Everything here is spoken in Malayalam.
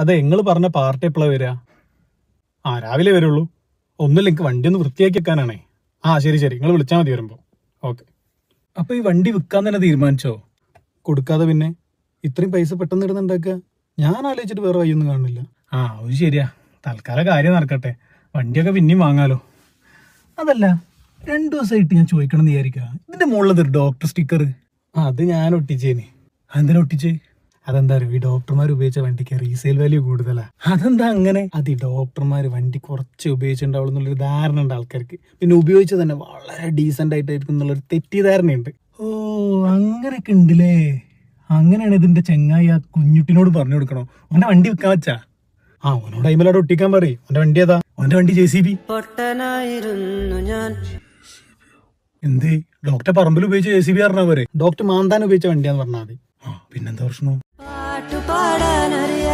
അതെ നിങ്ങൾ പറഞ്ഞ പാർട്ടി എപ്പോഴാ വരിക ആ രാവിലെ വരുള്ളൂ. ഒന്നുമില്ല എനിക്ക് വണ്ടി ഒന്ന് വൃത്തിയാക്കി വെക്കാനാണേ. ആ ശരി ശരി. നിങ്ങൾ വിളിച്ചാൽ മതി വരുമ്പോൾ ഓക്കെ. അപ്പോൾ ഈ വണ്ടി വിൽക്കാൻ തന്നെ തീരുമാനിച്ചോ? കൊടുക്കാതെ പിന്നെ ഇത്രയും പൈസ പെട്ടെന്ന് ഇടുന്നുണ്ടാക്കുക ഞാൻ ആലോചിച്ചിട്ട് വേറെ വഴിയൊന്നും കാണുന്നില്ല. ആ അത് ശരിയാ. തൽക്കാലം കാര്യം നടക്കട്ടെ. വണ്ടിയൊക്കെ പിന്നെയും വാങ്ങാലോ. അതല്ല രണ്ടു ദിവസമായിട്ട് ഞാൻ ചോദിക്കണം എന്ന് വിചാരിക്കുക ഇതിന്റെ മുകളിലത് ഡോക്ടർ സ്റ്റിക്കർ അത് ഞാൻ ഒട്ടിച്ചേനെ. അതെന്തിനാ ഒട്ടിച്ചേ? അതെന്താ അറിയോ? ഈ ഡോക്ടർമാർ ഉപയോഗിച്ച വണ്ടിക്ക് റീസെയിൽ വാല്യൂ കൂടുതലാ. അതെന്താ അങ്ങനെ? അത് ഈ ഡോക്ടർമാർ വണ്ടി കുറച്ച് ഉപയോഗിച്ചിട്ടുണ്ടാവുള്ളൂ എന്നുള്ളൊരു ധാരണ ഉണ്ട് ആൾക്കാർക്ക്. പിന്നെ ഉപയോഗിച്ച് തന്നെ വളരെ ഡീസെന്റ് ആയിട്ടായിരിക്കും എന്നുള്ളൊരു തെറ്റിദ്ധാരണയുണ്ട്. ഓ അങ്ങനെയൊക്കെ ഉണ്ടല്ലേ? അങ്ങനെയാണ് ഇതിന്റെ ചെങ്ങായി ആ കുഞ്ഞുട്ടിനോട് പറഞ്ഞു കൊടുക്കണോ? അവന്റെ വണ്ടി വിൽക്കാൻ വെച്ചാ? ആ ഓനോട് അയിമലോട് ഒട്ടിക്കാൻ പറയും. അവന്റെ വണ്ടി ഏതാ? അവന്റെ വണ്ടി ജെ സി ബി ഞാൻ. എന്ത്? ഡോക്ടർ പറമ്പിൽ ഉപയോഗിച്ച ജെ സി ബി പറഞ്ഞാ പോരെ? ഡോക്ടർ മാന്താൻ ഉപയോഗിച്ച വണ്ടിയാന്ന് പറഞ്ഞാൽ മതി. ആ പിന്നെന്താ പ്രശ്നം? பாட்டு பாட நிறைய